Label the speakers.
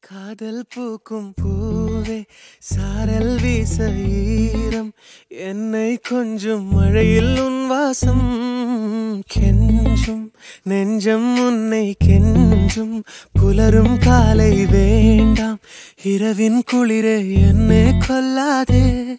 Speaker 1: காதல் பூக்கும் பூவே சாரல் வீச ஈரம் என்னை கொஞ்சம் மழையில் உன் வாசம் கெஞ்சும். நெஞ்சம் உன்னை கெஞ்சும். புலரும் காலை வேண்டாம். இரவின் குளிரே என்னை கொல்லாதே.